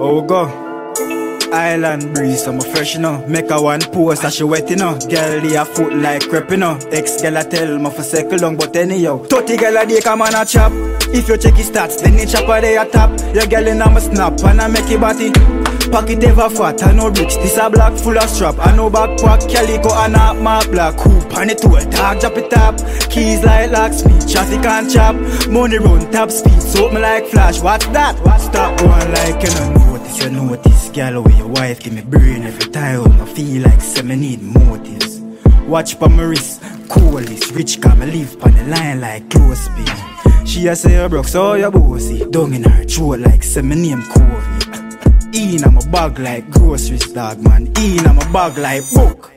Oh go. Island breeze, I'm a fresh you know. Make a one post, that she wet you know. Girl, they a foot like crepe you know. Ex girl a tell me for circle long, but anyhow. 30 girl a day come on a chop. If you check his stats, then the chopper they a top. Your girl in a snap and I make it body. Pocket ever fat, I no rich. This a black full of strap. I no backpack, calico and a my black. Hoop on it to a dog, drop it up. Keys like locksmith, traffic and chop. Money run top speed, soap me like flash. What's that? What's stop going like you know notice? You notice, girl, where your wife give me brain every time. I feel like say need motives. Watch pa my wrist, coolest, rich come live on the line like close speed. She a say you broke, so you bossy. Down in her throat like say me name Covid. In a my bag like groceries, dog man. In a my bag like book.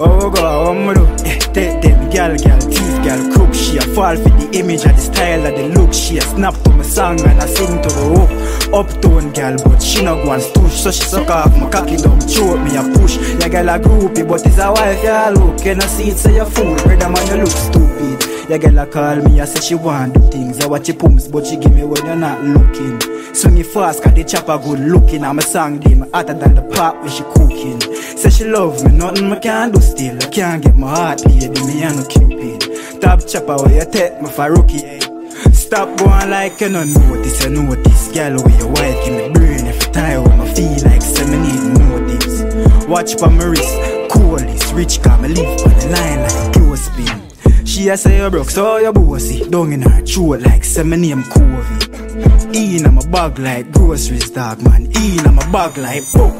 Oh God, what me do? Eh, take them gal, gal, thief, gal, crook. She a fall for the image of the style of the look. She a snap to my song and I sing to the hook. Uptown gal, but she no go and stoosh, so she suck off my cocky down throat. Me a push. Yeah, gal a groupie, but it's a wife, yeah look. Can I see it? Say you fool, brother man, you look stupid. Yeah, girl a call me, I say she want do things. I watch your pumps, but she give me when you're not looking. Swing fast, cause the chopper good looking. I'm a song them hotter than the pot when she cooking. Say she love me, nothing I can do still. I can't get my heart lady, me and no cupid. Top chopper where you take me for rookie. eh. Stop going like you no notice, you notice. Girl, where your wife give me brain every time I feel like say me need motives. Watch pa my wrist, coolest, rich come me live on the line like clothespin. She a say you broke, so you bossy. Down in her throat like say me name Covid. In a my bag like groceries, dog man. In a my bag like book.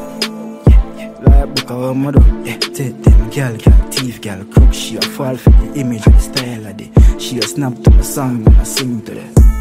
Yeah, yeah. Like book of what me do. Yeah, take them girl, girl, thief, girl, crook. She a fall for the image the style of the. She a snap to my song when I sing to the.